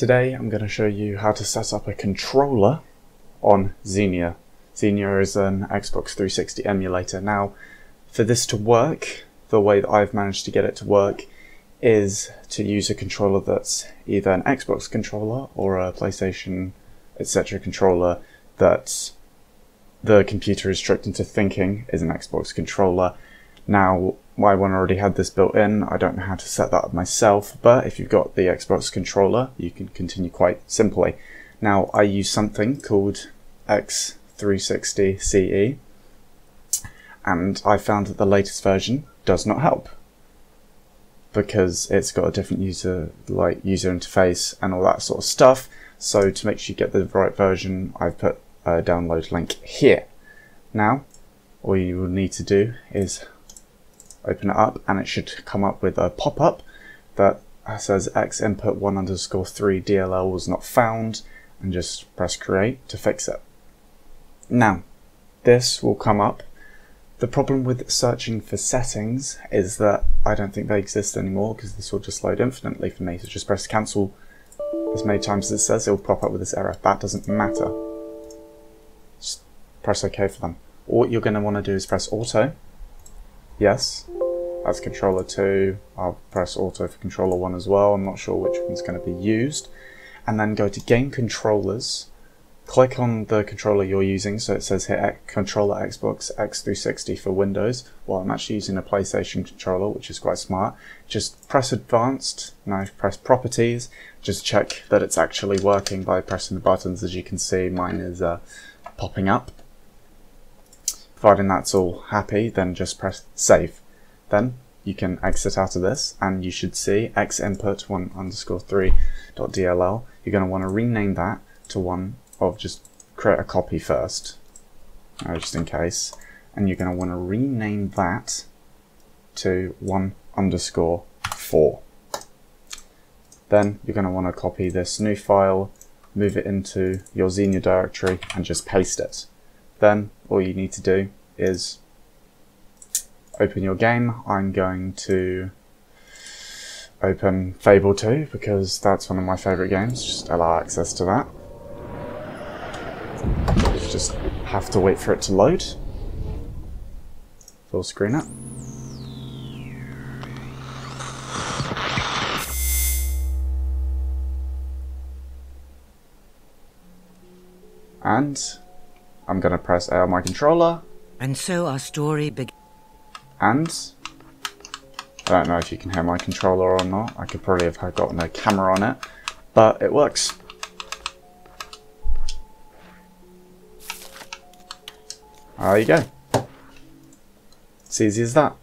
Today I'm going to show you how to set up a controller on Xenia. Xenia is an Xbox 360 emulator. Now, for this to work, the way that I've managed to get it to work is to use a controller that's either an Xbox controller or a PlayStation, etc. controller that the computer is tricked into thinking is an Xbox controller. Now, my one already had this built in. I don't know how to set that up myself, but if you've got the Xbox controller, you can continue quite simply. Now, I use something called x360ce, and I found that the latest version does not help because it's got a different user like user interface and all that sort of stuff. So to make sure you get the right version, I've put a download link here. Now, all you will need to do is open it up and it should come up with a pop-up that says x input 1 underscore 3 DLL was not found and just press create to fix it. Now, this will come up. The problem with searching for settings is that I don't think they exist anymore because this will just load infinitely for me. So just press cancel as many times as it says, it will pop up with this error. That doesn't matter. Just press OK for them. What you're going to want to do is press auto Yes, that's controller 2. I'll press auto for controller 1 as well. I'm not sure which one's going to be used. And then go to game controllers. Click on the controller you're using. So it says here controller Xbox X360 for Windows. Well, I'm actually using a PlayStation controller, which is quite smart. Just press advanced. Now press properties. Just check that it's actually working by pressing the buttons. As you can see, mine is uh, popping up. Providing that's all happy, then just press save. Then you can exit out of this and you should see x input 1 underscore 3 dot dll. You're going to want to rename that to one of just create a copy first, uh, just in case. And you're going to want to rename that to 1 underscore 4. Then you're going to want to copy this new file, move it into your Xenia directory and just paste it then all you need to do is open your game. I'm going to open Fable 2 because that's one of my favourite games, just allow access to that. Just have to wait for it to load. Full screen up. And I'm going to press A on my controller. And so our story begins. And I don't know if you can hear my controller or not. I could probably have gotten a camera on it, but it works. There you go. It's easy as that.